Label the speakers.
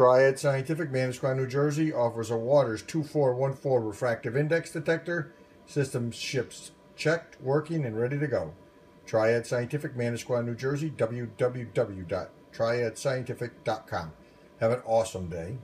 Speaker 1: Triad Scientific, Manasquan, New Jersey, offers a Waters 2414 refractive index detector. System ships checked, working, and ready to go. Triad Scientific, Manasquan, New Jersey, www.triadscientific.com. Have an awesome day.